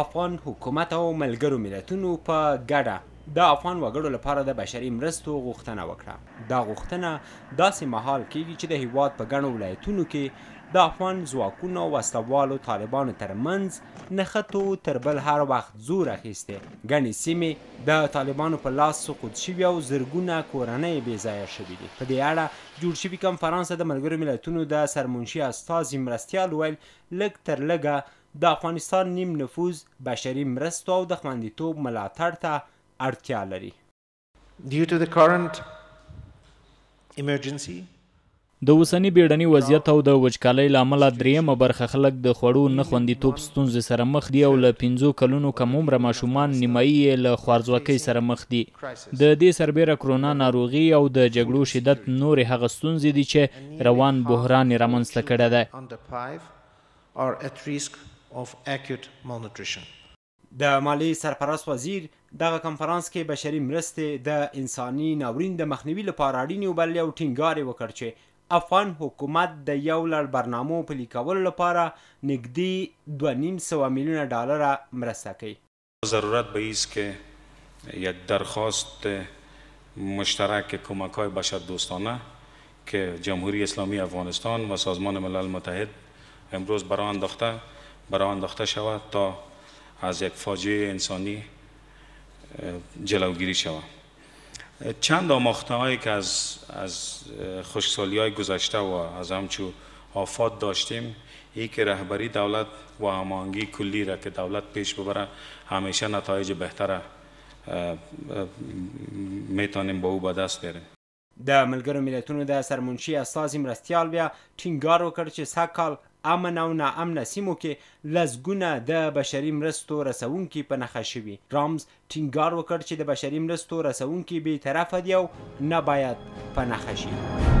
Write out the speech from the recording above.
افغان حکومت او ملګرو ملتونو په ګډه د افغان وګړو لپاره د بشري مرستو غوښتنه وکړه دا غوښتنه داسې مهال کیږي چې د هیواد په ګڼو ولایتونو کې د افغان ځواکونو او وسلهوالو طالبانو ترمنځ نښتو تر بل هر وخت زور اخیستی ګڼې سیمې د طالبانو په لاس سقوط شوي او زرګونه کورنۍ بې ځایه شوي دي په دې اړه جوړ شوي کنفرانس ته د ملګرو ملتونو د سرمنشي استازي مرستیال وویل لږ تر لږه د افغانستان نیم نفوس بشري مرستو او د خوندیتوب ملاتړ ته اړتیا لري. Due to the current emergency. د اوسني بیړني وضعیت او د وچکالۍ له امله دریمه برخه خلک د خوړو نه خوندیتوب ستونزې سره مخ دي او له پنځو کلونو کم عمره ماشومان نیمایي یې له خوارځواکۍ سره مخ دي. د دې سربیره کرونا ناروغي او د جګړو شدت نورې هغه ستونزې دي چې روان بحران یې رامنځته کړی دی. د مالیې سرپرست وزیر دغه کنفرانس کې بشري مرستې د انساني ناورین د مخنیوي لپاره اړینې وبللې او ټینګار یې وکړ چې افغان حکومت د یو لړ برنامو پلي کولو لپاره نږدې دوه نیم سوه میلیونه ډالره مرسته کوي. ضرورت به ایست که یک درخواست مشترک کمک های بشر دوستانه که جمهوری اسلامی افغانستان و سازمان ملل متحد امروز برآن انداخته برای انداخته شود تا از یک فاجعه انسانی جلوگیری شود چند آماخته هایی که از, از خوشسالی های گذشته و از همچو آفات داشتیم ای که رهبری دولت و هماهنگی کلی را که دولت پیش ببره همیشه نتایج بهتره میتونیم با او به دست بیاریم د ملګرو ملتونو د سرمنشي استازي مرستیال بیا ټینګار وکړ چې سږ کال امن او ناامنه سیمو کې لسګونه د بشري مرستو رسونکي په نخښه شوي رامز ټینګار وکړ چې د بشري مرستو رسونکي بې طرفه دي او نه باید په نخښه شي